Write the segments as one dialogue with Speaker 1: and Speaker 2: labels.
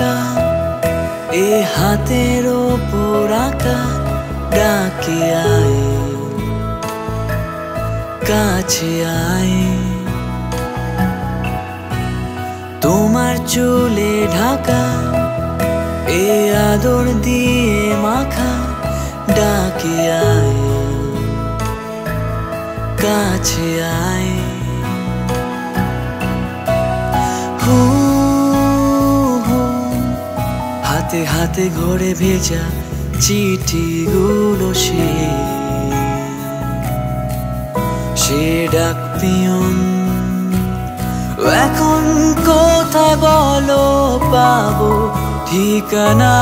Speaker 1: আঁকা, এ হাতের ওপর আঁকা ডাকে আয়, কাছে আয়। তোমার চুলে ঢাকা, এ আদর দিয়ে মাখা ডাকে আয়, কাছে আয়। হাতে ঘরে ভেজা চিঠিগুলো সে সে ডাক এখন কোথায় বলো পাবো ঠিকানা।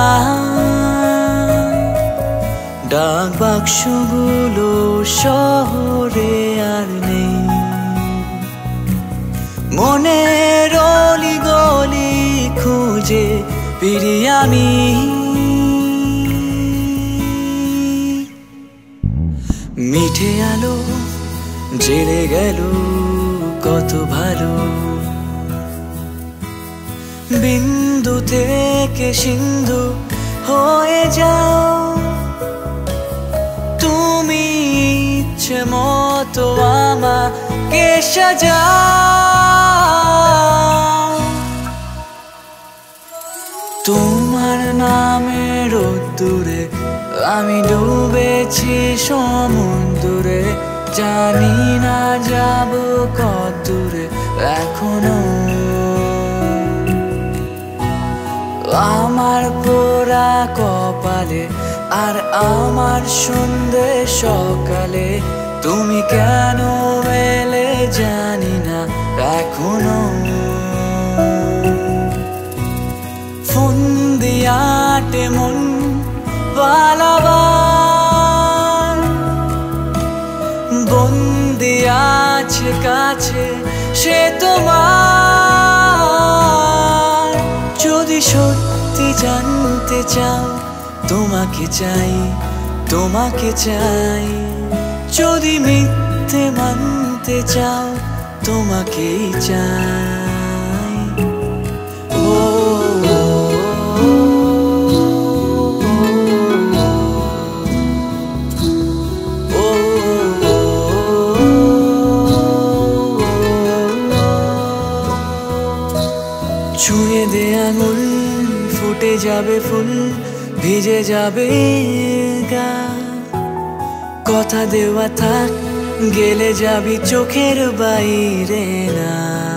Speaker 1: ডাক বাক্সগুলো শহরে আর নেই। মনের অলি গলি খুঁজে আমি মিঠে আলো জেলে গেল, কত ভালো। বিন্দু থেকে সিন্ধু হয়ে যাও। তুমি ইচ্ছে মতো আমাকে সাজাও। দূরে, আমি ডুবেছি সমুদ্রে, জানি না যাব কত দূরে, এখনও। আমার পোড়া কপালে আর আমার সন্ধে সকালে, তুমি কেন এলে জানি না, এখনও। ফোন দিয়াটে মন পালাবার বন্দি আছে কাছে, সে তোমার। যদি সত্যি জানতে চাও, তোমাকে চাই তোমাকে চাই। যদি মিথ্যে মানতে চাও, তোমাকেই চাই। ছুঁয়ে দে আঙুল ফুটে যাবে ফুল, ভিজে যাবে গা কথা দেওয়া থাক, গেলে যাবি চোখের বাইরে না।